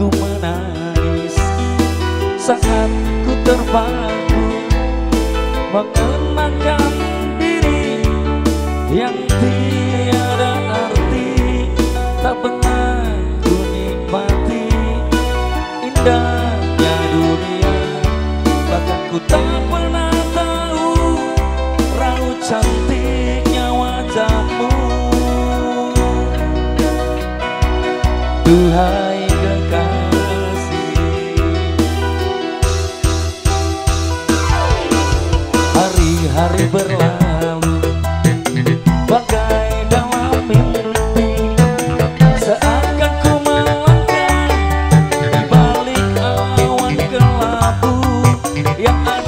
ku menangis. Saat ku terbangun Mengenangkan diri Yang tiada arti. Tak pernah ku nikmati Indahnya dunia. Bahkan ku tak pernah tahu Raut cantiknya wajahmu. Duhai Hari-hari berlalu. Bagai dalam mimpi Seakan ku melangkah Di balik awan kelabu Yang ada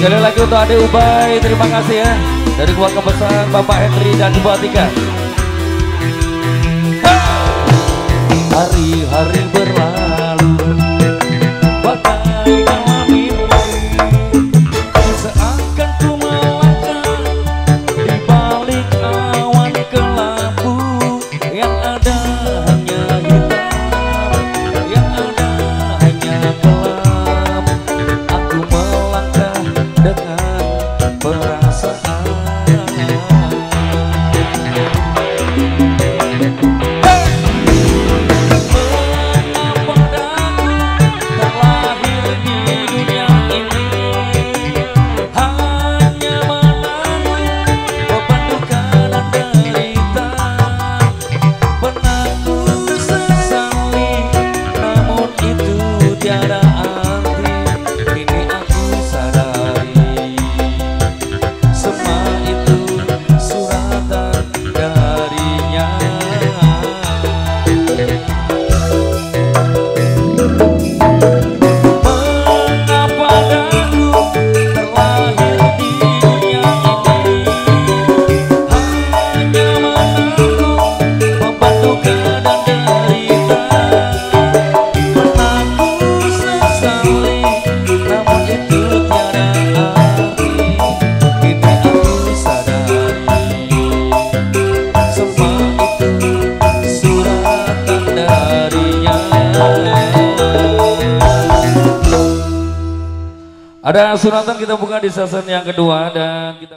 Sekali lagi untuk Ade Ubay, terima kasih ya dari keluarga besar Bapak Henry dan Ibu Atika. Hari-hari berlalu, Ada suratan kita buka di season yang kedua dan kita